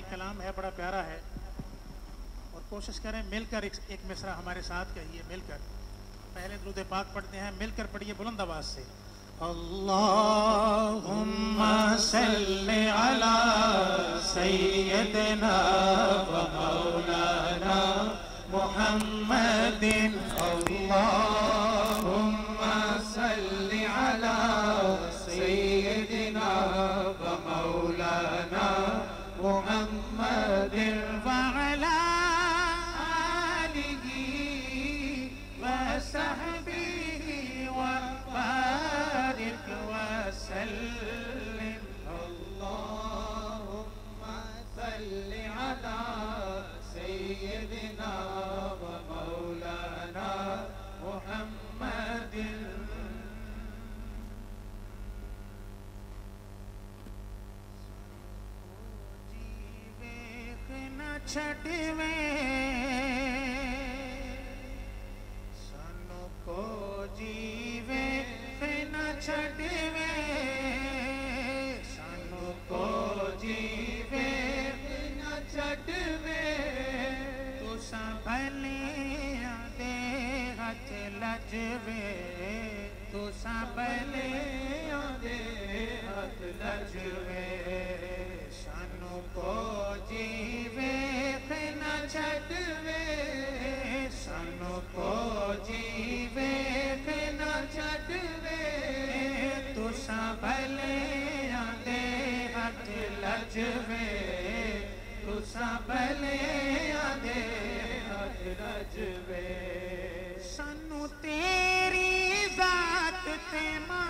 ایک کلام ہے، بڑا پیارا ہے۔ اور کوشش کریں مل کر ایک ایک مصرع ہمارے ساتھ کہیے، مل کر۔ پہلے درود پاک پڑھتے ہیں، مل کر پڑھیے بلند آواز سے۔ اللہم صلی علی سیدنا و مولانا محمد اللہم محمد وعلا آلہ وصحبه وبارك وسلم. اللهم صل على سيدنا ومولانا محمد ਛੱਡਵੇਂ ਸਾਨੂੰ ਕੋ ਜੀਵੇ ਤੇ ਨਾ ਛੱਡਵੇਂ ਸਾਨੂੰ ਕੋ ਜੀਵੇ ਤੇ ਨਾ ਛੱਡਵੇਂ ਤੁਸਾਂ ਭਲਿਆਂ ਦੇ ਹੱਥ ਲੱਜਵੇ ਤੁਸਾਂ ਭਲਿਆਂ ਦੇ ਹੱਥ ਲੱਜਵੇ ਸਾਨੂੰ سانو کو جیوے نہ چھٹوے سانو کو جیوے نہ چھٹوے۔ تساں بھلے آندے ہتھ لجوے تساں بھلے آندے ہتھ تیری ذات تے ماں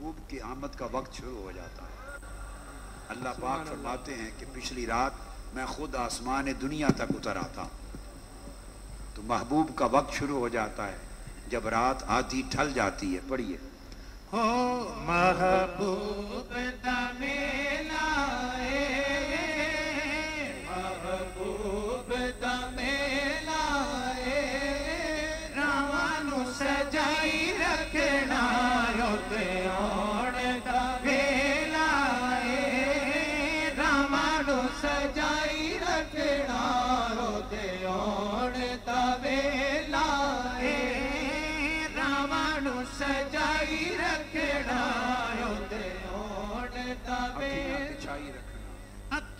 محبوب کی آمد کا وقت شروع ہو جاتا ہے۔ اللہ پاک فرماتے ہیں کہ پچھلی رات میں خود آسمان دنیا تک اتر آتا۔ ہوں تو محبوب کا وقت شروع ہو جاتا ہے۔ جب رات آدھی ڈھل جاتی ہے پڑھیے۔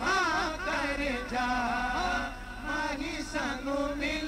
ہاں کر جا ماہی سنو مل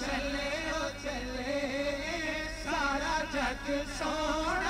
چلے چلے سارا جگ سونا۔